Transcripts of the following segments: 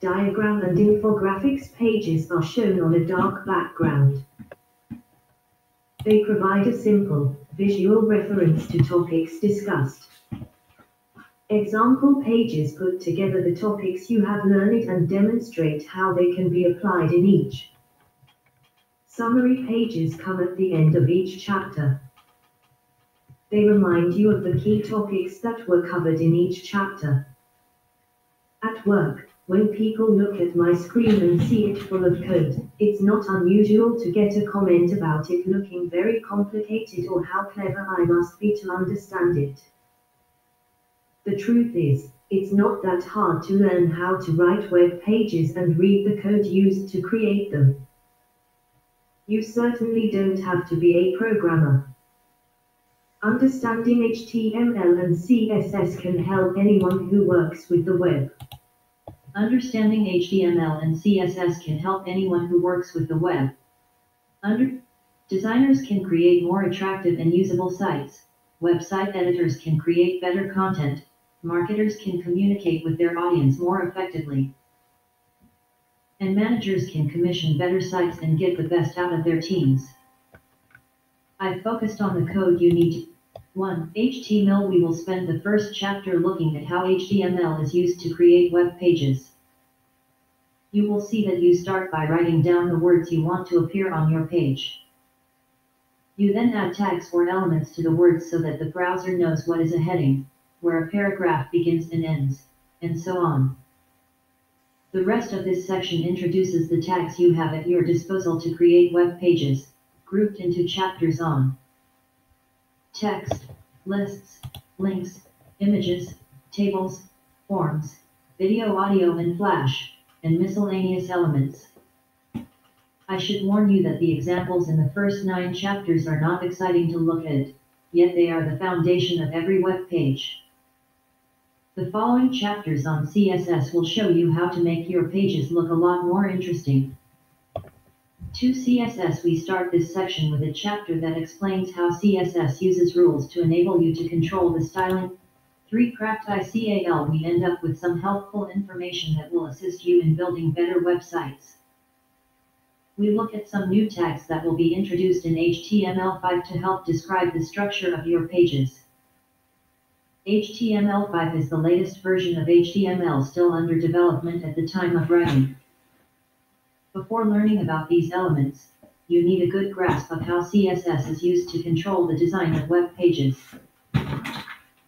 diagram and infographics pages are shown on a dark background. They provide a simple, visual reference to topics discussed. Example pages put together the topics you have learned and demonstrate how they can be applied in each. Summary pages come at the end of each chapter. They remind you of the key topics that were covered in each chapter. At work, when people look at my screen and see it full of code, it's not unusual to get a comment about it looking very complicated or how clever I must be to understand it. The truth is, it's not that hard to learn how to write web pages and read the code used to create them. You certainly don't have to be a programmer. Understanding HTML and CSS can help anyone who works with the web. Understanding HTML and CSS can help anyone who works with the web. Under designers can create more attractive and usable sites. Website editors can create better content. Marketers can communicate with their audience more effectively. And managers can commission better sites and get the best out of their teams. I've focused on the code you need. 1. HTML We will spend the first chapter looking at how HTML is used to create web pages. You will see that you start by writing down the words you want to appear on your page. You then add tags or elements to the words so that the browser knows what is a heading, where a paragraph begins and ends, and so on. The rest of this section introduces the tags you have at your disposal to create web pages, grouped into chapters on text, lists, links, images, tables, forms, video, audio, and flash, and miscellaneous elements. I should warn you that the examples in the first nine chapters are not exciting to look at, yet they are the foundation of every web page. The following chapters on CSS will show you how to make your pages look a lot more interesting. To CSS we start this section with a chapter that explains how CSS uses rules to enable you to control the styling. 3 Cracked ICAL we end up with some helpful information that will assist you in building better websites. We look at some new tags that will be introduced in HTML5 to help describe the structure of your pages. HTML5 is the latest version of HTML still under development at the time of writing. Before learning about these elements, you need a good grasp of how CSS is used to control the design of web pages.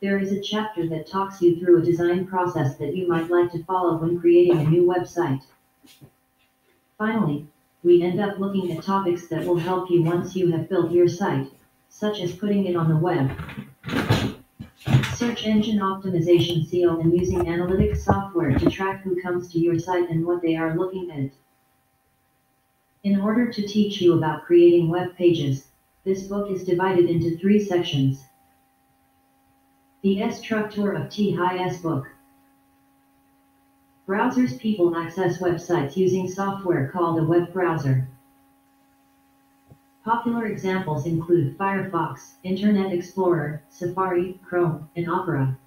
There is a chapter that talks you through a design process that you might like to follow when creating a new website. Finally, we end up looking at topics that will help you once you have built your site, such as putting it on the web, search engine optimization SEO and using analytics software to track who comes to your site and what they are looking at. In order to teach you about creating web pages, this book is divided into three sections. The structure of THIS book. Browsers people access websites using software called a web browser. Popular examples include Firefox, Internet Explorer, Safari, Chrome, and Opera.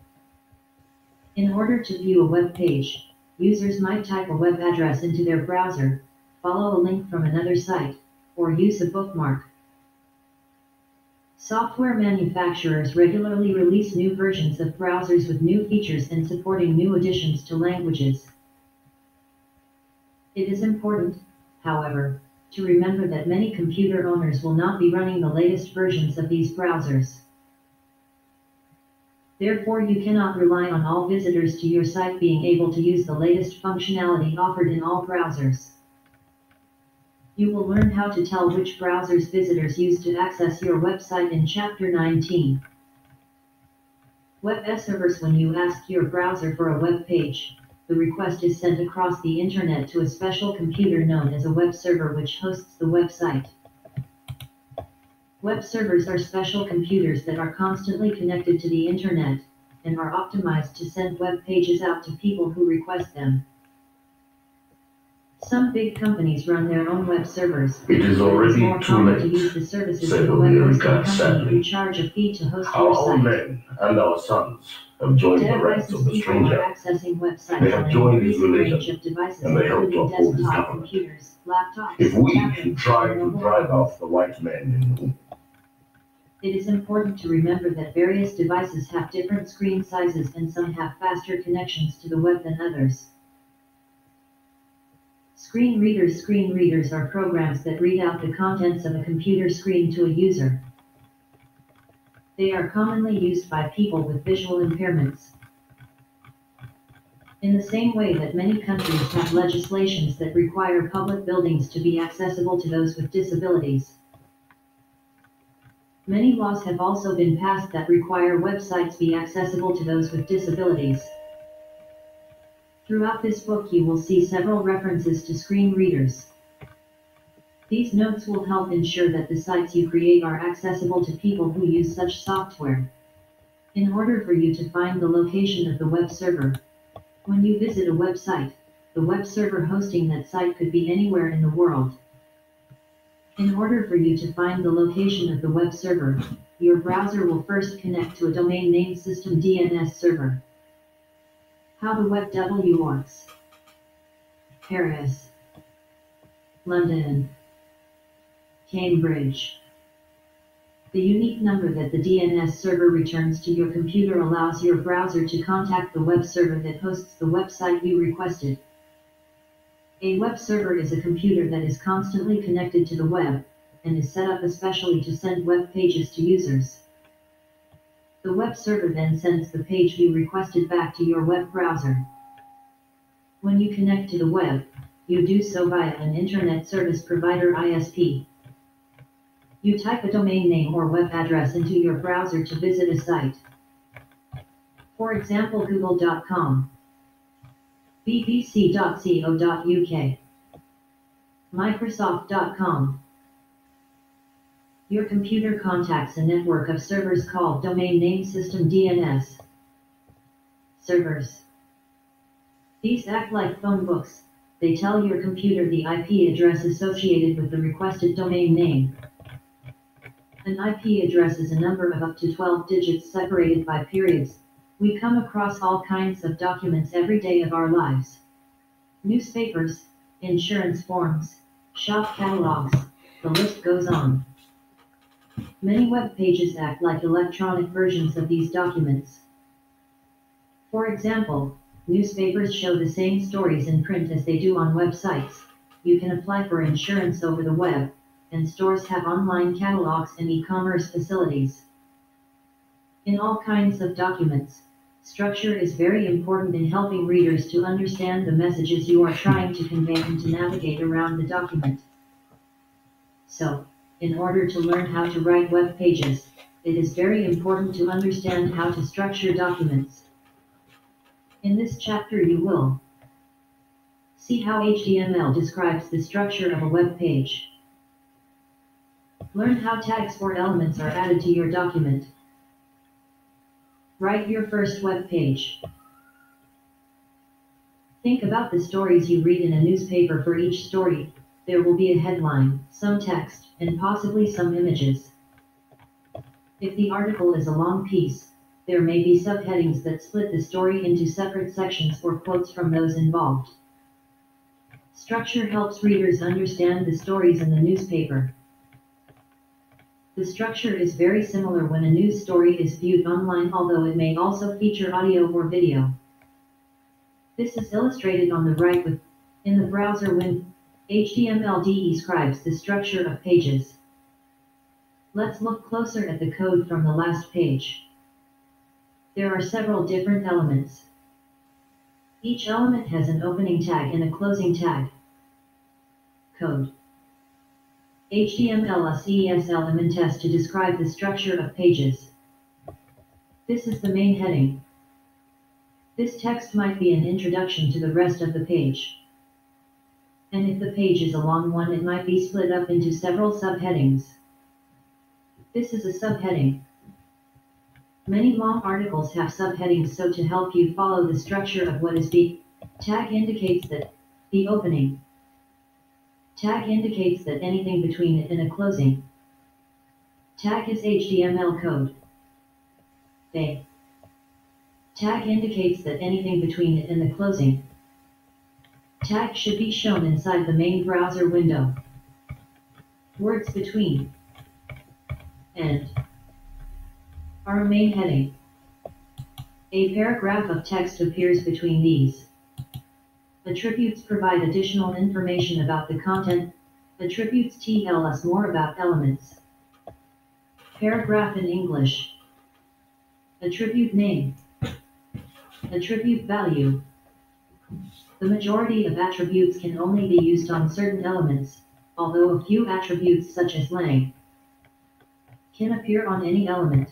In order to view a web page, users might type a web address into their browser, follow a link from another site, or use a bookmark. Software manufacturers regularly release new versions of browsers with new features and supporting new additions to languages. It is important, however, to remember that many computer owners will not be running the latest versions of these browsers. Therefore you cannot rely on all visitors to your site being able to use the latest functionality offered in all browsers. You will learn how to tell which browsers visitors use to access your website in Chapter 19. Web servers When you ask your browser for a web page, the request is sent across the internet to a special computer known as a web server which hosts the website. Web servers are special computers that are constantly connected to the internet and are optimized to send web pages out to people who request them. Some big companies run their own web servers. It is but It is already too common to late. use the services said America, sadly. charge a fee to host Our your own men and our sons have joined the ranks of the stranger. are accessing websites They have joined his religion, range of devices, and they help to uphold his government. laptops, If we should try to drive off the white men in It is important to remember that various devices have different screen sizes and some have faster connections to the web than others. Screen readers Screen readers are programs that read out the contents of a computer screen to a user. They are commonly used by people with visual impairments. In the same way that many countries have legislations that require public buildings to be accessible to those with disabilities. Many laws have also been passed that require websites be accessible to those with disabilities. Throughout this book you will see several references to screen readers. These notes will help ensure that the sites you create are accessible to people who use such software. In order for you to find the location of the web server, when you visit a website, the web server hosting that site could be anywhere in the world. In order for you to find the location of the web server, your browser will first connect to a domain name system DNS server. How the web W works. Paris. London. Cambridge. The unique number that the DNS server returns to your computer allows your browser to contact the web server that hosts the website you requested. A web server is a computer that is constantly connected to the web, and is set up especially to send web pages to users. The web server then sends the page you requested back to your web browser. When you connect to the web, you do so via an Internet Service Provider ISP. You type a domain name or web address into your browser to visit a site. For example, google.com, bbc.co.uk, microsoft.com. Your computer contacts a network of servers called Domain Name System DNS. Servers. These act like phone books, they tell your computer the IP address associated with the requested domain name. An IP address is a number of up to 12 digits separated by periods. We come across all kinds of documents every day of our lives. Newspapers, insurance forms, shop catalogs, the list goes on. Many web pages act like electronic versions of these documents. For example, newspapers show the same stories in print as they do on websites. You can apply for insurance over the web, and stores have online catalogs and e-commerce facilities. In all kinds of documents, structure is very important in helping readers to understand the messages you are trying to convey and to navigate around the document. So, in order to learn how to write web pages, it is very important to understand how to structure documents. In this chapter you will see how HTML describes the structure of a web page. Learn how tags or elements are added to your document. Write your first web page. Think about the stories you read in a newspaper for each story. There will be a headline, some text, and possibly some images. If the article is a long piece, there may be subheadings that split the story into separate sections or quotes from those involved. Structure helps readers understand the stories in the newspaper. The structure is very similar when a news story is viewed online, although it may also feature audio or video. This is illustrated on the right with, in the browser when HTML describes the structure of pages. Let's look closer at the code from the last page. There are several different elements. Each element has an opening tag and a closing tag. Code. HTML a CES element test to describe the structure of pages. This is the main heading. This text might be an introduction to the rest of the page. And if the page is a long one, it might be split up into several subheadings. This is a subheading. Many long articles have subheadings so to help you follow the structure of what is being tag indicates that the opening Tag indicates that anything between it and a closing. Tag is HTML code. Tag indicates that anything between it and the closing. Tag should be shown inside the main browser window. Words between and are a main heading. A paragraph of text appears between these. Attributes provide additional information about the content. Attributes tell us more about elements. Paragraph in English. Attribute name. Attribute value. The majority of attributes can only be used on certain elements, although a few attributes such as lang can appear on any element.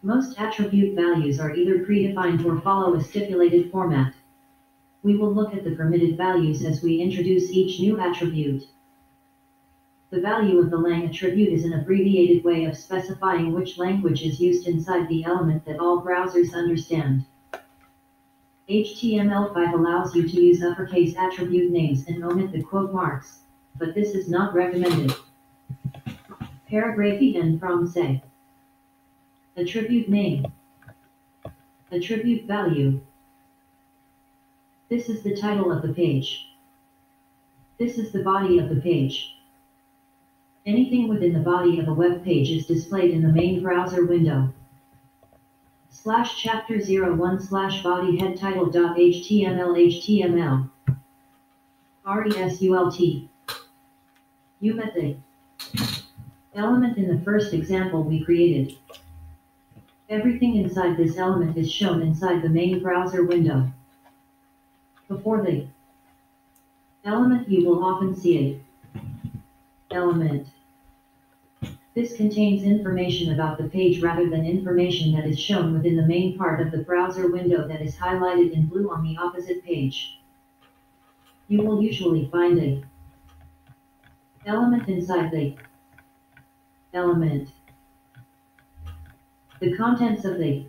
Most attribute values are either predefined or follow a stipulated format. We will look at the permitted values as we introduce each new attribute. The value of the lang attribute is an abbreviated way of specifying which language is used inside the element that all browsers understand. HTML5 allows you to use uppercase attribute names and omit the quote marks, but this is not recommended. Paragraphy and from say. Attribute name. Attribute value. This is the title of the page. This is the body of the page. Anything within the body of a web page is displayed in the main browser window. Slash chapter 01 slash body head title dot html html. RESULT. UMET element in the first example we created. Everything inside this element is shown inside the main browser window. Before the element you will often see a element. This contains information about the page rather than information that is shown within the main part of the browser window that is highlighted in blue on the opposite page. You will usually find a element inside the element. The contents of the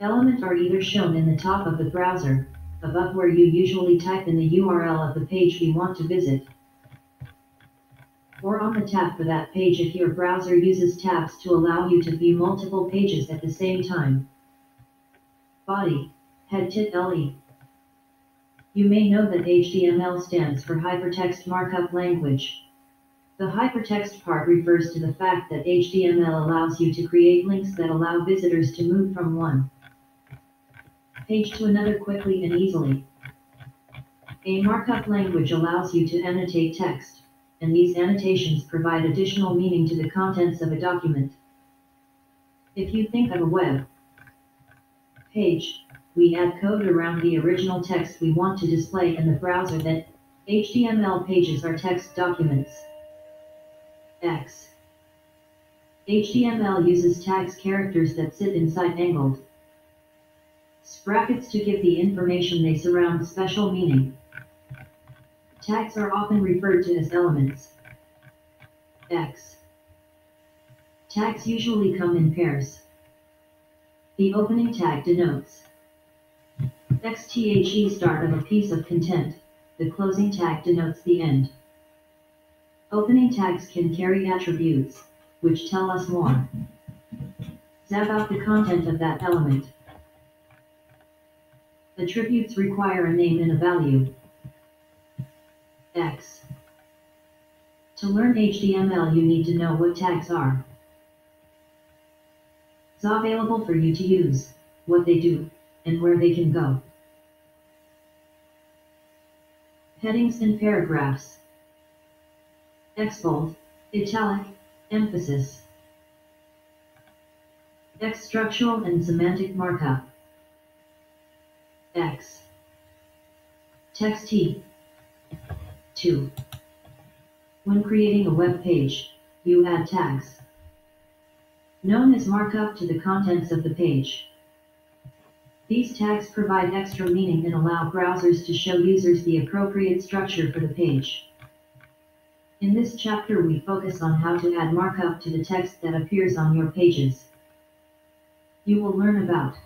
element are either shown in the top of the browser, above where you usually type in the URL of the page you want to visit, or on the tab for that page if your browser uses tabs to allow you to view multiple pages at the same time. Body, head tit LE. You may know that HTML stands for Hypertext Markup Language. The hypertext part refers to the fact that HTML allows you to create links that allow visitors to move from one page to another quickly and easily. A markup language allows you to annotate text, and these annotations provide additional meaning to the contents of a document. If you think of a web page, we add code around the original text we want to display in the browser that HTML pages are text documents. X. HTML uses tags characters that sit inside angled brackets to give the information they surround special meaning. Tags are often referred to as elements. X. Tags usually come in pairs. The opening tag denotes XTHE start of a piece of content, the closing tag denotes the end. Opening tags can carry attributes, which tell us more about the content of that element. Attributes require a name and a value. To learn HTML you need to know what tags are. It's available for you to use, what they do, and where they can go. Headings and paragraphs. X bold, italic, emphasis. X structural and semantic markup. X. Text T. 2. When creating a web page, you add tags, known as markup to the contents of the page. These tags provide extra meaning and allow browsers to show users the appropriate structure for the page. In this chapter we focus on how to add markup to the text that appears on your pages. You will learn about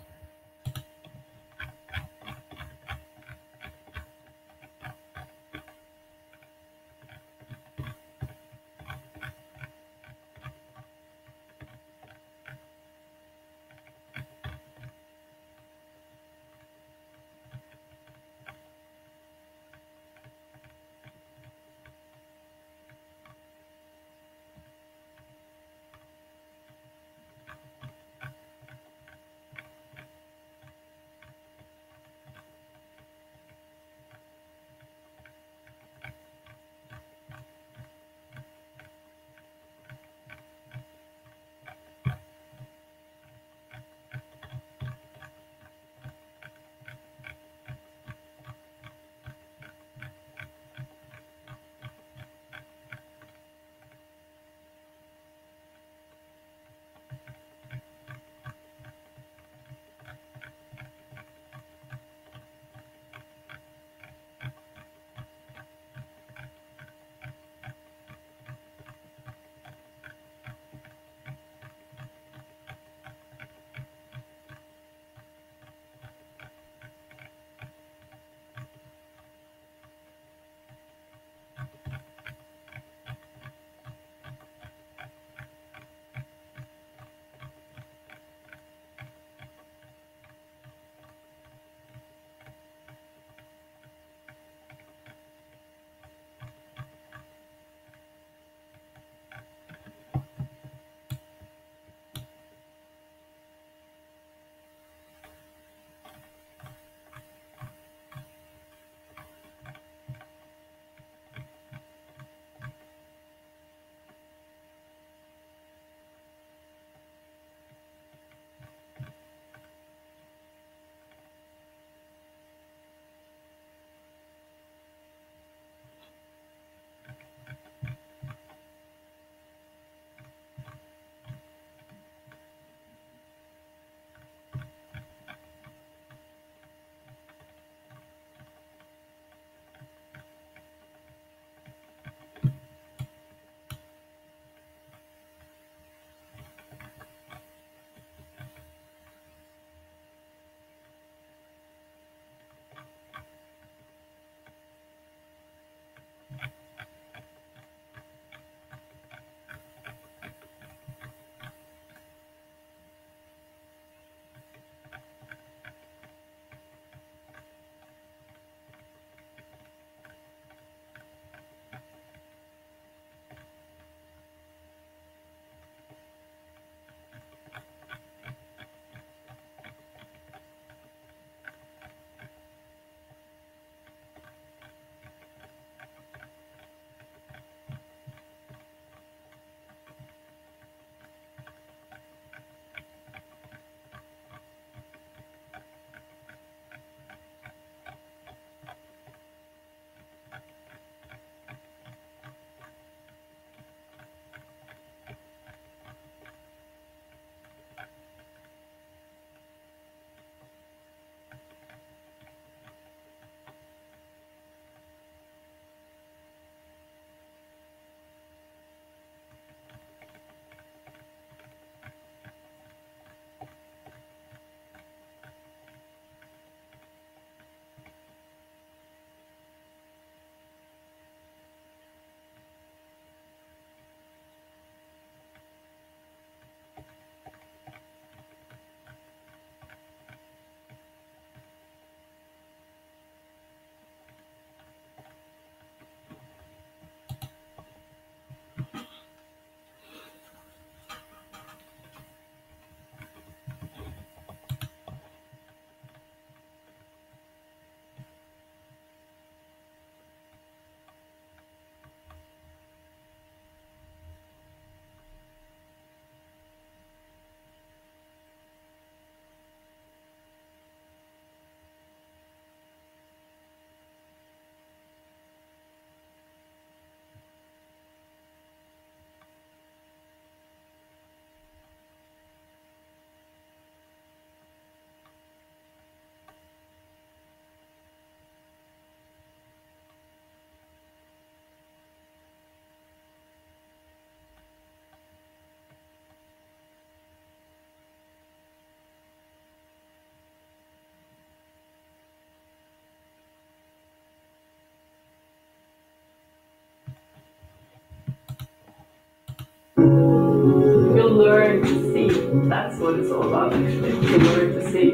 You learn to see. That's what it's all about, actually. To learn to see,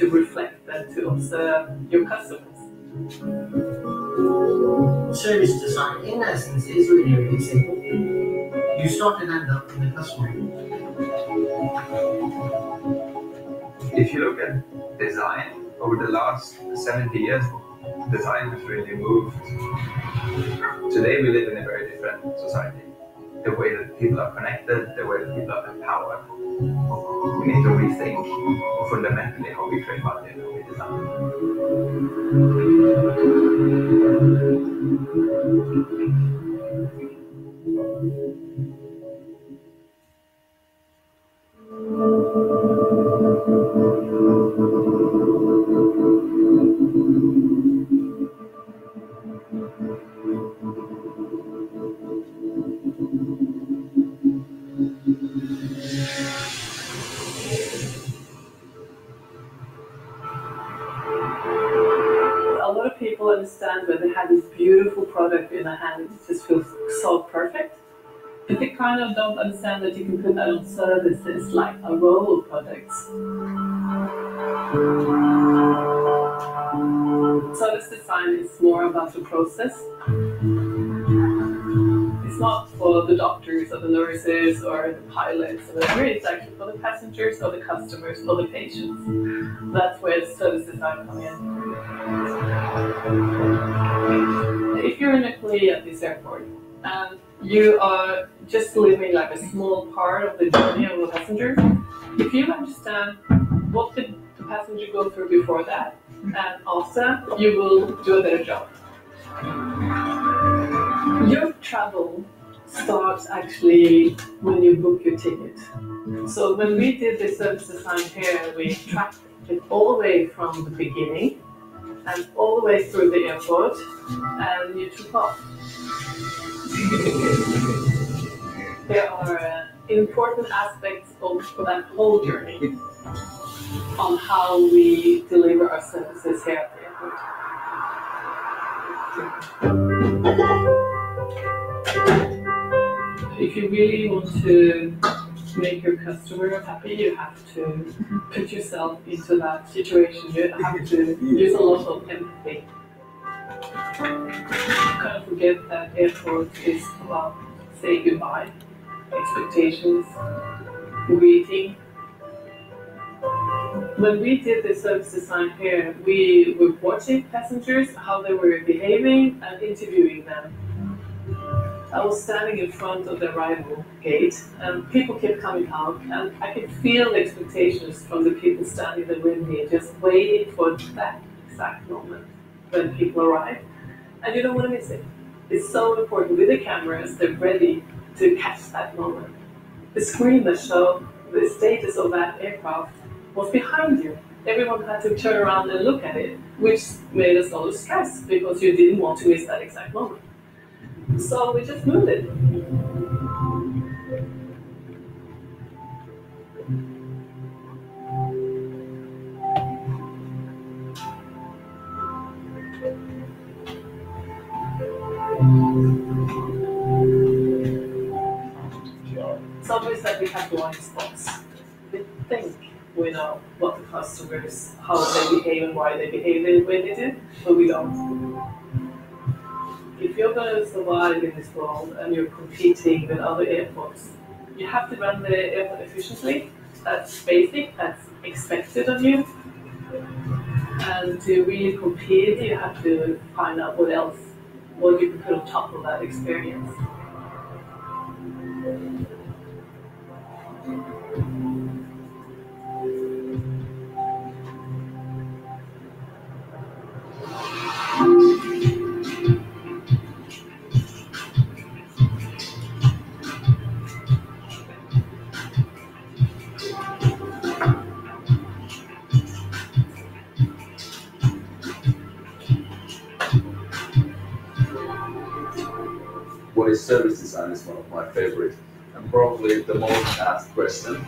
to reflect, and to observe your customers. Service design, in essence, is really, really simple. You start and end up in the customer. If you look at design over the last 70 years, design has really moved. Today we live in a very different society. The way that people are connected, the way that people are empowered. We need to rethink fundamentally how we create value and how we design. Understand when they have this beautiful product in their hand, it just feels so perfect. But they kind of don't understand that you can put that on services like a row of products. Service design is more about the process. For the doctors or the nurses or the pilots or whatever, it's actually for the passengers or the customers or the patients. That's where the service design comes in. If you're an employee at this airport and you are just delivering like a small part of the journey of the passenger, if you understand what did the passenger go through before that and after, you will do a better job. Your travel starts actually when you book your ticket. So when we did the service design here, we tracked it all the way from the beginning and all the way through the airport, and you took off. There are uh, important aspects of that whole journey on how we deliver our services here at the airport. If you really want to make your customer happy, you have to put yourself into that situation. You have to use a lot of empathy. Kind of forget that airport is about saying goodbye, expectations, greeting. When we did the service design here, we were watching passengers, how they were behaving, and interviewing them. I was standing in front of the arrival gate, and people kept coming out, and I could feel the expectations from the people standing there with me, just waiting for that exact moment when people arrive. And you don't want to miss it. It's so important with the cameras, they're ready to catch that moment. The screen that showed the status of that aircraft was behind you. Everyone had to turn around and look at it, which made us all stressed because you didn't want to miss that exact moment. So we just moved it. Some we said we have blind spots. We think we know what the customers, how they behave and why they behave the way they do, but we don't. If you're going to survive in this world and you're competing with other airports, you have to run the airport efficiently. That's basic, that's expected of you. And to really compete, you have to find out what else, what you can put on top of that experience. Of my favorite and probably the most asked question.